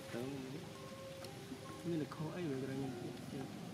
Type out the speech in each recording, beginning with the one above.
ត់ទៅមានតែ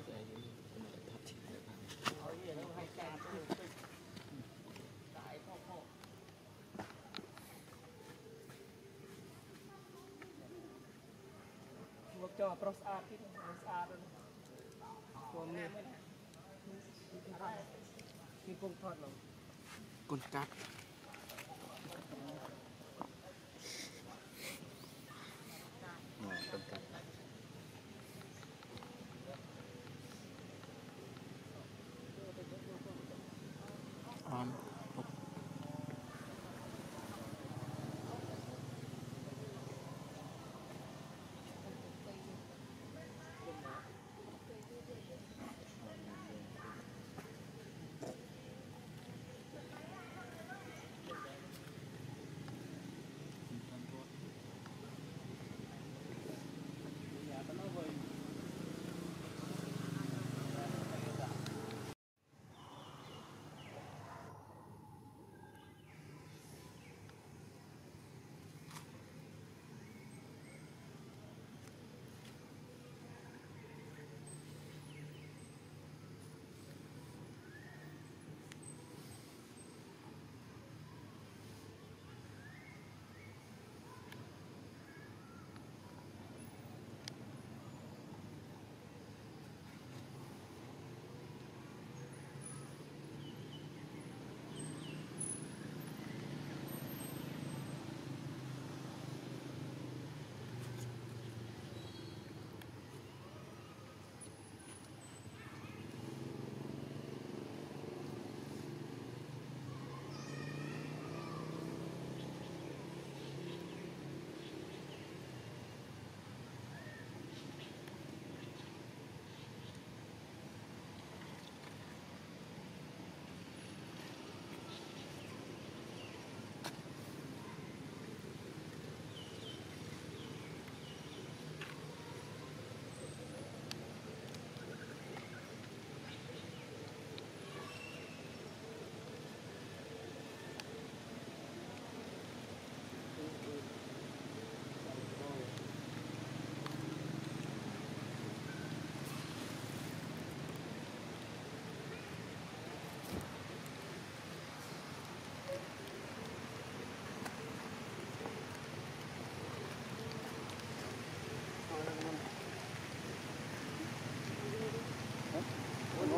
មិនក្រែងខ្ញុំមកចោប្រុសស្អាតទៀតស្អាតពណ៌នេះគេពងថតមកកូនកាត់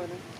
Morning.